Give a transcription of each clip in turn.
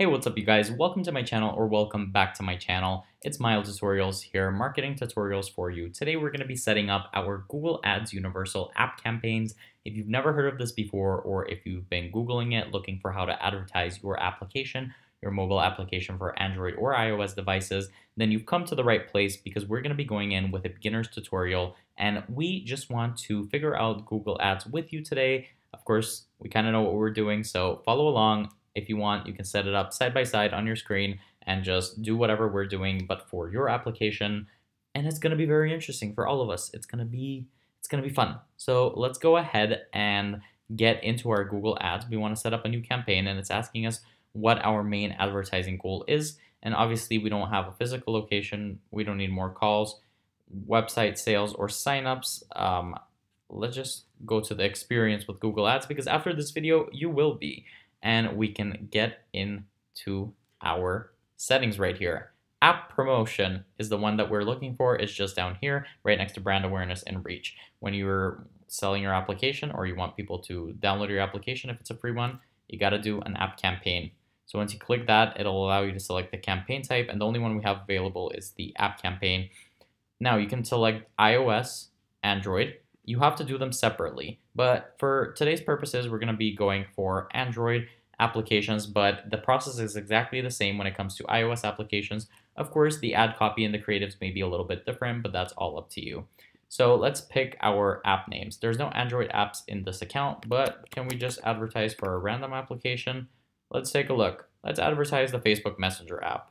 Hey, what's up you guys? Welcome to my channel or welcome back to my channel. It's Mile Tutorials here, marketing tutorials for you. Today we're going to be setting up our Google Ads Universal app campaigns. If you've never heard of this before or if you've been Googling it looking for how to advertise your application, your mobile application for Android or iOS devices, then you've come to the right place because we're going to be going in with a beginner's tutorial and we just want to figure out Google Ads with you today. Of course, we kind of know what we're doing, so follow along if you want, you can set it up side by side on your screen and just do whatever we're doing, but for your application. And it's gonna be very interesting for all of us. It's gonna be it's gonna be fun. So let's go ahead and get into our Google Ads. We wanna set up a new campaign and it's asking us what our main advertising goal is. And obviously we don't have a physical location. We don't need more calls, website sales, or signups. Um, let's just go to the experience with Google Ads because after this video, you will be and we can get into our settings right here. App promotion is the one that we're looking for. It's just down here, right next to brand awareness and reach. When you're selling your application or you want people to download your application if it's a free one, you got to do an app campaign. So once you click that, it'll allow you to select the campaign type, and the only one we have available is the app campaign. Now you can select iOS, Android, you have to do them separately. But for today's purposes, we're going to be going for Android applications, but the process is exactly the same when it comes to iOS applications. Of course, the ad copy and the creatives may be a little bit different, but that's all up to you. So let's pick our app names. There's no Android apps in this account, but can we just advertise for a random application? Let's take a look. Let's advertise the Facebook Messenger app.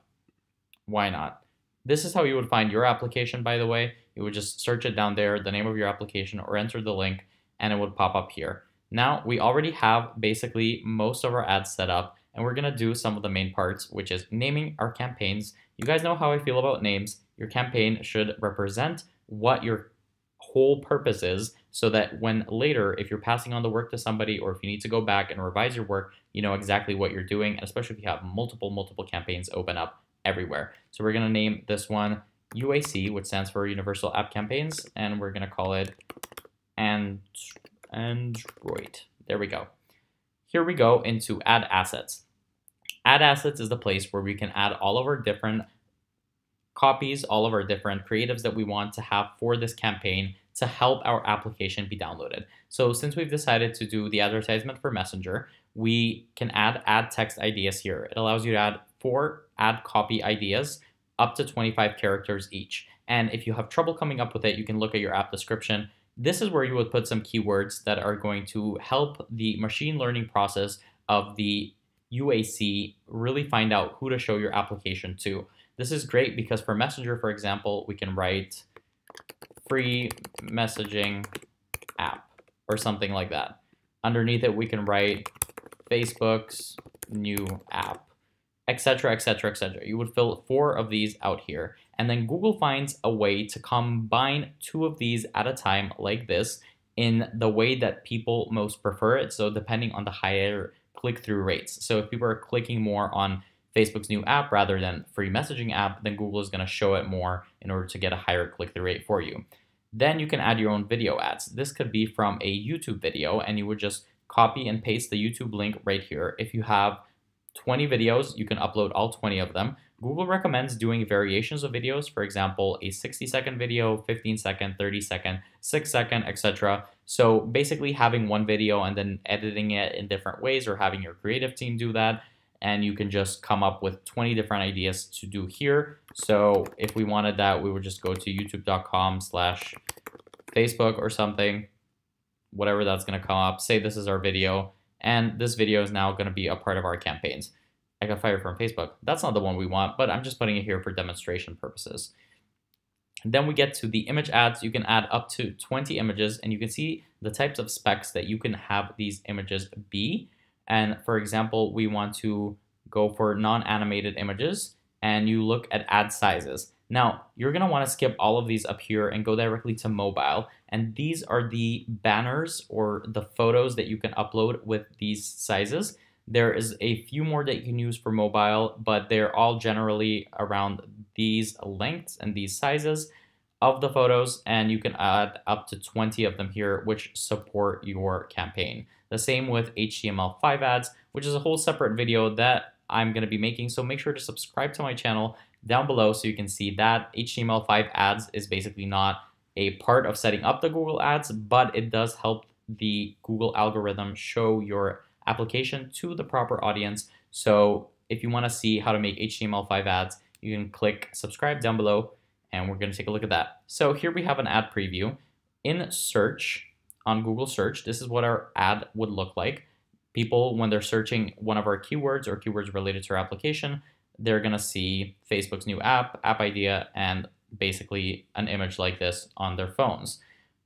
Why not? This is how you would find your application, by the way. You would just search it down there, the name of your application, or enter the link, and it would pop up here. Now, we already have basically most of our ads set up, and we're to do some of the main parts, which is naming our campaigns. You guys know how I feel about names. Your campaign should represent what your whole purpose is so that when later, if you're passing on the work to somebody or if you need to go back and revise your work, you know exactly what you're doing, and especially if you have multiple, multiple campaigns open up everywhere. So we're gonna name this one UAC, which stands for Universal App Campaigns, and we're gonna call it and Android. There we go. Here we go into Add Assets. Add Assets is the place where we can add all of our different copies, all of our different creatives that we want to have for this campaign to help our application be downloaded. So since we've decided to do the advertisement for Messenger, we can add add text ideas here. It allows you to add four ad copy ideas up to 25 characters each. And if you have trouble coming up with it, you can look at your app description. This is where you would put some keywords that are going to help the machine learning process of the UAC really find out who to show your application to. This is great because for Messenger, for example, we can write free messaging app or something like that. Underneath it, we can write Facebook's new app etc., etc., etc. You would fill four of these out here. And then Google finds a way to combine two of these at a time like this in the way that people most prefer it. So depending on the higher click-through rates. So if people are clicking more on Facebook's new app rather than free messaging app, then Google is going to show it more in order to get a higher click-through rate for you. Then you can add your own video ads. This could be from a YouTube video and you would just copy and paste the YouTube link right here. If you have 20 videos, you can upload all 20 of them. Google recommends doing variations of videos, for example, a 60 second video, 15 second, 30 second, 6 second, etc. So basically having one video and then editing it in different ways or having your creative team do that and you can just come up with 20 different ideas to do here. So if we wanted that, we would just go to youtube.com slash Facebook or something, whatever that's gonna come up. Say this is our video and this video is now going to be a part of our campaigns. I got fired from Facebook. That's not the one we want, but I'm just putting it here for demonstration purposes. Then we get to the image ads. You can add up to 20 images and you can see the types of specs that you can have these images be. And for example, we want to go for non-animated images and you look at ad sizes. Now, you're want to skip all of these up here and go directly to mobile. And these are the banners or the photos that you can upload with these sizes. There is a few more that you can use for mobile, but they're all generally around these lengths and these sizes of the photos, and you can add up to 20 of them here, which support your campaign. The same with HTML5 ads, which is a whole separate video that I'm going to be making. So make sure to subscribe to my channel down below so you can see that HTML5 ads is basically not a part of setting up the Google ads, but it does help the Google algorithm show your application to the proper audience. So if you want to see how to make HTML5 ads, you can click subscribe down below and we're going to take a look at that. So here we have an ad preview. In search on Google search, this is what our ad would look like. People, when they're searching one of our keywords or keywords related to our application, they're going to see Facebook's new app, app idea, and basically an image like this on their phones.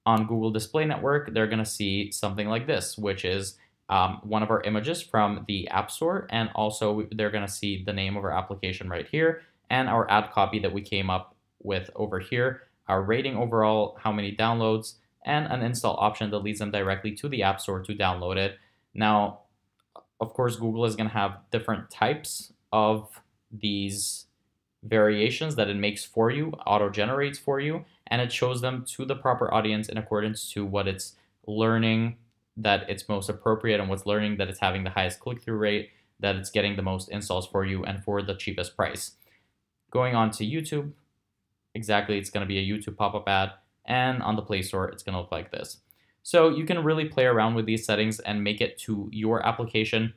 On Google Display Network, they're going to see something like this, which is um, one of our images from the App Store, and also they're going to see the name of our application right here, and our ad copy that we came up with over here, our rating overall, how many downloads, and an install option that leads them directly to the App Store to download it. Now, of course, Google is going to have different types of these variations that it makes for you, auto generates for you, and it shows them to the proper audience in accordance to what it's learning that it's most appropriate and what's learning that it's having the highest click-through rate, that it's getting the most installs for you and for the cheapest price. Going on to YouTube, exactly it's going to be a YouTube pop-up ad and on the Play Store it's going to look like this. So you can really play around with these settings and make it to your application.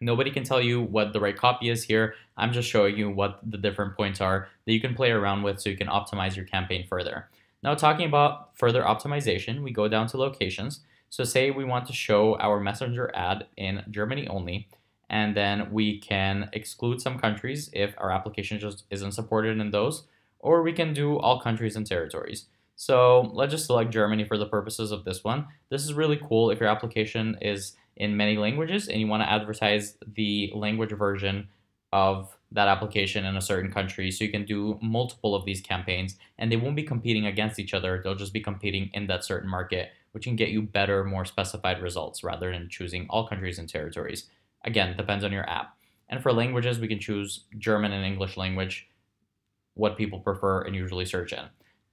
Nobody can tell you what the right copy is here. I'm just showing you what the different points are that you can play around with so you can optimize your campaign further. Now talking about further optimization, we go down to locations. So say we want to show our messenger ad in Germany only, and then we can exclude some countries if our application just isn't supported in those, or we can do all countries and territories. So let's just select Germany for the purposes of this one. This is really cool if your application is in many languages and you want to advertise the language version of that application in a certain country. So you can do multiple of these campaigns and they won't be competing against each other. They'll just be competing in that certain market, which can get you better, more specified results rather than choosing all countries and territories. Again, depends on your app. And for languages, we can choose German and English language, what people prefer and usually search in.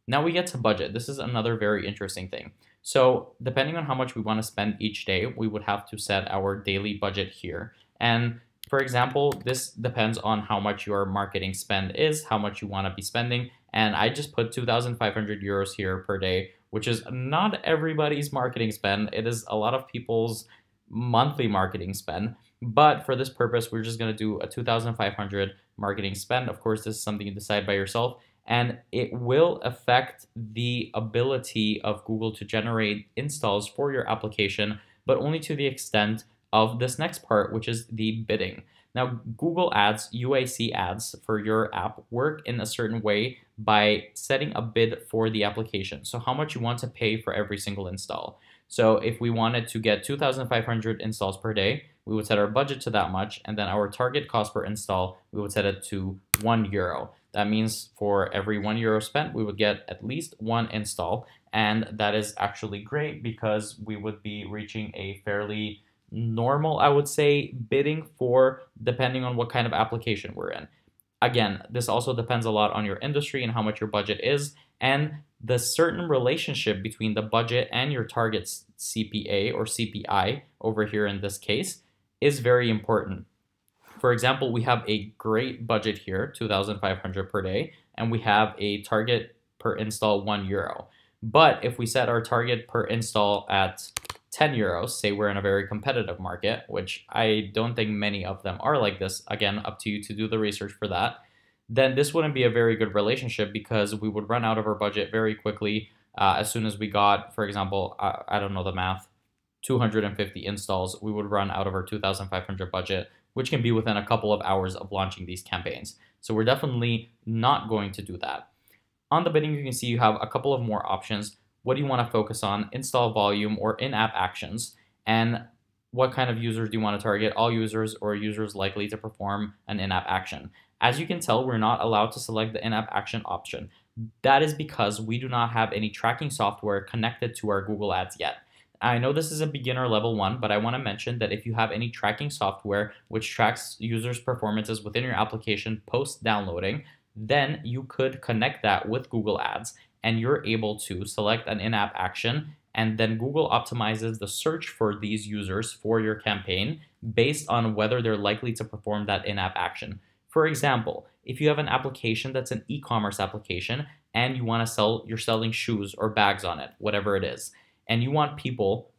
Now we get to budget. This is another very interesting thing. So depending on how much we want to spend each day, we would have to set our daily budget here. And for example, this depends on how much your marketing spend is, how much you want to be spending. And I just put 2,500 euros here per day, which is not everybody's marketing spend. It is a lot of people's monthly marketing spend. But for this purpose, we're just going to do a 2,500 marketing spend. Of course, this is something you decide by yourself and it will affect the ability of Google to generate installs for your application, but only to the extent of this next part, which is the bidding. Now, Google Ads, UAC ads for your app work in a certain way by setting a bid for the application. So how much you want to pay for every single install. So if we wanted to get 2,500 installs per day, we would set our budget to that much, and then our target cost per install, we would set it to one euro. That means for every one euro spent, we would get at least one install. And that is actually great because we would be reaching a fairly normal, I would say, bidding for depending on what kind of application we're in. Again, this also depends a lot on your industry and how much your budget is and the certain relationship between the budget and your target CPA or CPI over here in this case is very important. For example, we have a great budget here, 2,500 per day, and we have a target per install one euro. But if we set our target per install at 10 euros, say we're in a very competitive market, which I don't think many of them are like this, again, up to you to do the research for that, then this wouldn't be a very good relationship because we would run out of our budget very quickly uh, as soon as we got, for example, uh, I don't know the math, 250 installs, we would run out of our 2,500 budget, which can be within a couple of hours of launching these campaigns. So we're definitely not going to do that. On the bidding, you can see you have a couple of more options. What do you want to focus on? Install volume or in-app actions? And what kind of users do you want to target? All users or users likely to perform an in-app action. As you can tell, we're not allowed to select the in-app action option. That is because we do not have any tracking software connected to our Google Ads yet. I know this is a beginner level one, but I want to mention that if you have any tracking software which tracks users' performances within your application post downloading, then you could connect that with Google Ads and you're able to select an in app action. And then Google optimizes the search for these users for your campaign based on whether they're likely to perform that in-app action. For example, if you have an application that's an e-commerce application and you want to sell you're selling shoes or bags on it, whatever it is, and you want people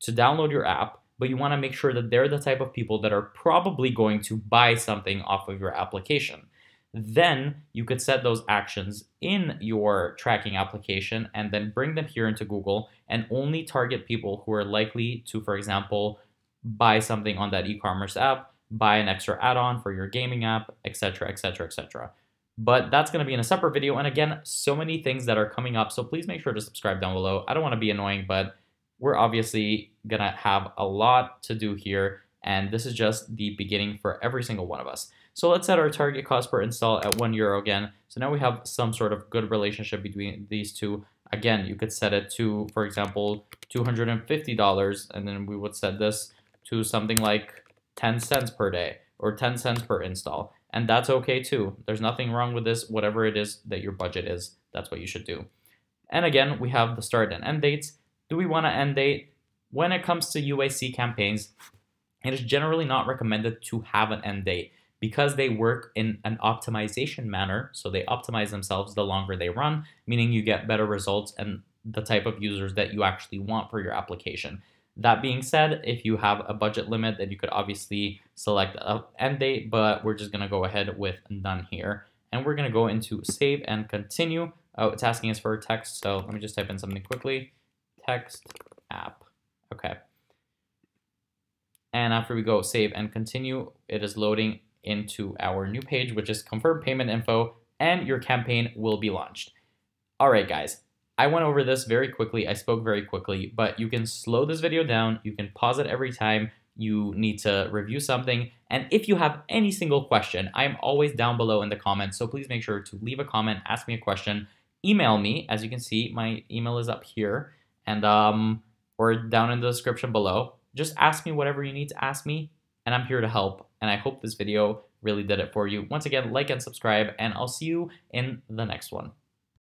to download your app, but you want to make sure that they're the type of people that are probably going to buy something off of your application. Then you could set those actions in your tracking application and then bring them here into Google and only target people who are likely to, for example, buy something on that e-commerce app, buy an extra add-on for your gaming app, etc., etc., etc. But that's going to be in a separate video. And again, so many things that are coming up. So please make sure to subscribe down below. I don't want to be annoying, but we're obviously going to have a lot to do here. And this is just the beginning for every single one of us. So let's set our target cost per install at one euro again. So now we have some sort of good relationship between these two. Again, you could set it to, for example, $250, and then we would set this to something like 10 cents per day or 10 cents per install. And that's okay too. There's nothing wrong with this. Whatever it is that your budget is, that's what you should do. And again, we have the start and end dates. Do we want to end date? When it comes to UAC campaigns, it is generally not recommended to have an end date because they work in an optimization manner. So they optimize themselves the longer they run, meaning you get better results and the type of users that you actually want for your application. That being said, if you have a budget limit, then you could obviously select an end date, but we're just gonna go ahead with none here. And we're gonna go into save and continue. Oh, it's asking us for a text, so let me just type in something quickly. Text app, okay. And after we go save and continue, it is loading into our new page, which is confirm payment info, and your campaign will be launched. All right, guys, I went over this very quickly. I spoke very quickly, but you can slow this video down. You can pause it every time you need to review something. And if you have any single question, I'm always down below in the comments. So please make sure to leave a comment, ask me a question, email me. As you can see, my email is up here and um, or down in the description below. Just ask me whatever you need to ask me and I'm here to help. And I hope this video really did it for you. Once again, like and subscribe, and I'll see you in the next one.